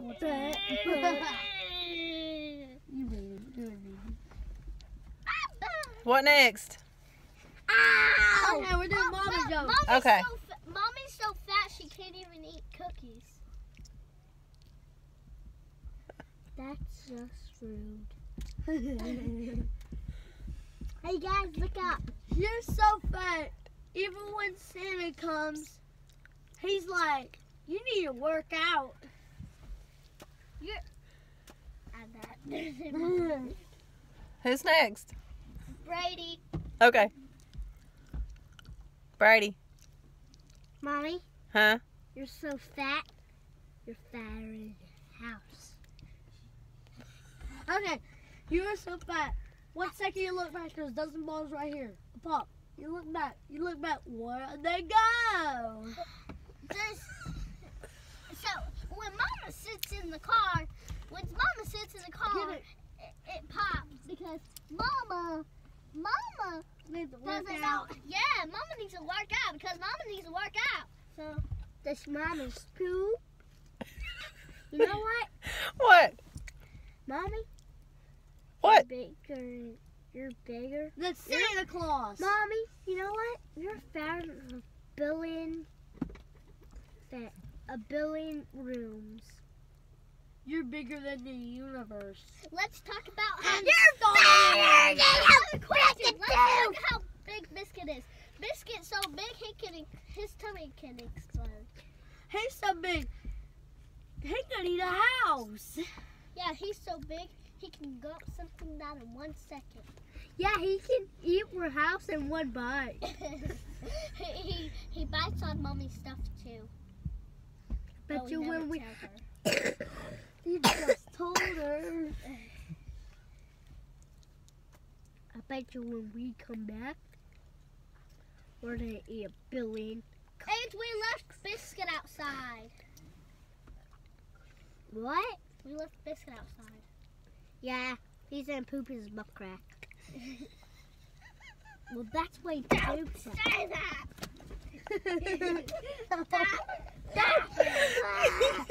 What the What next? Ow! Okay, we're doing mama Mom- jokes. Mommy's Okay. So Mommy's so fat she can't even eat cookies. That's just rude. hey guys, look up. You're so fat. Even when Santa comes, he's like, you need to work out. I. Who's next? Brady. Okay. Brady. Mommy, Huh? you're so fat. You're fatter in the house. Okay, you are so fat. One second you look back, there's a dozen balls right here. Pop. You look back. You look back. Where'd they go? There's, so when Mama sits in the car, when Mama sits in the car, Get it. it. It, pops because Mama, Mama Need to work doesn't out. Yeah, Mama needs to work out because Mama needs to work out. So this Mama's poop. You know what, What? Mommy? What? You're bigger. You're bigger. That's Santa Claus. Mommy, you know what? You're fatter than a billion. A billion rooms. You're bigger than the universe. Let's talk about how you're Another question. Let's talk how big Biscuit is. Biscuit's so big he can his tummy can explode. He's so big. He could eat a house. Yeah, he's so big he can gulp something down in one second. Yeah, he can eat your house in one bite. he, he bites on mommy's stuff too. But oh, you never when we. you just told her. I bet you when we come back, we're gonna eat a billion. And we left Biscuit outside. What? We left Biscuit outside. Yeah, he's gonna poop his butt crack. well, that's why he poops. Say that. Stop. Stop.